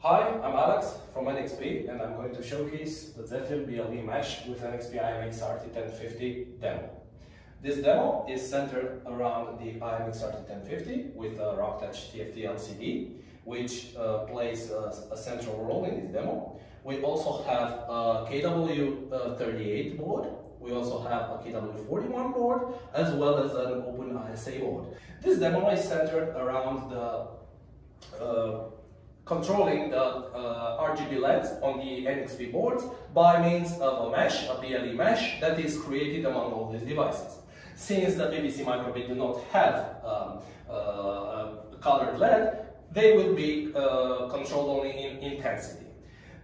Hi, I'm Alex from NXP and I'm going to showcase the Zephyr BLE mesh with NXP i.MX RT1050 demo. This demo is centered around the i.MX RT1050 with a RockTouch TFT LCD which uh, plays a, a, central role in this demo. We also have a KW38 board we also have a KW41 board as well as an open ISA board. This demo is centered around the uh, controlling the uh, RGB LEDs on the NXP boards by means of a mesh, a BLE mesh, that is created among all these devices. Since the BBC micro:bit do not have um, uh, colored LED, they will be uh, controlled only in intensity.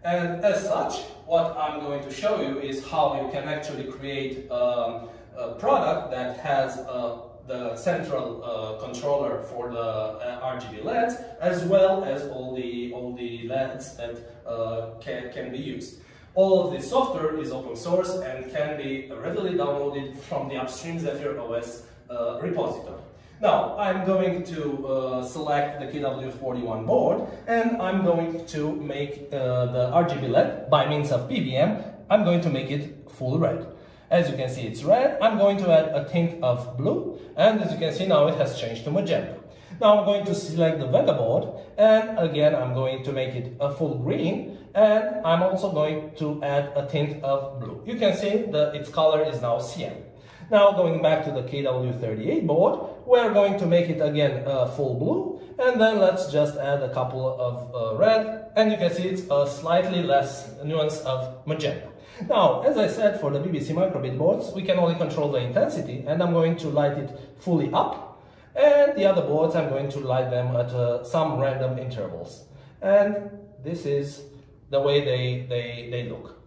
And as such, what I'm going to show you is how you can actually create um, a product that has uh, the central uh, controller for the uh, RGB LEDs, as well as all the all the LEDs that uh, can can be used. All of this software is open source and can be readily downloaded from the upstream Zephyr OS uh, repository. Now, I'm going to uh, select the KW41 board and I'm going to make uh, the RGB LED by means of PBM. I'm going to make it full red. As you can see, it's red. I'm going to add a tint of blue, and as you can see now, it has changed to magenta. Now I'm going to select the Vega board, and again, I'm going to make it a full green, and I'm also going to add a tint of blue. You can see that its color is now cyan. Now going back to the KW38 board, we're going to make it again uh, full blue, and then let's just add a couple of uh, red, and you can see it's a slightly less nuance of magenta. Now, as I said, for the BBC micro:bit boards, we can only control the intensity, and I'm going to light it fully up, and the other boards, I'm going to light them at uh, some random intervals. And this is the way they, they, they look.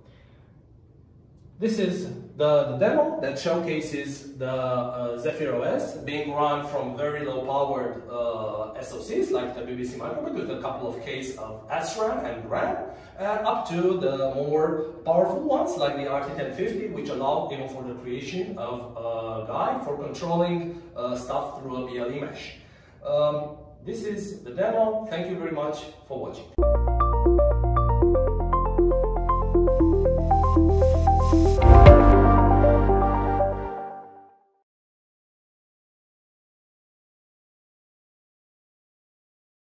This is the, the demo that showcases the uh, Zephyr OS being run from very low powered uh, SoCs like the BBC micro:bit with a couple of Ks of SRAM and RAM uh, up to the more powerful ones like the RT1050 which allow even for the creation of a guide for controlling uh, stuff through a BLE mesh. Um, this is the demo. Thank you very much for watching. Bye.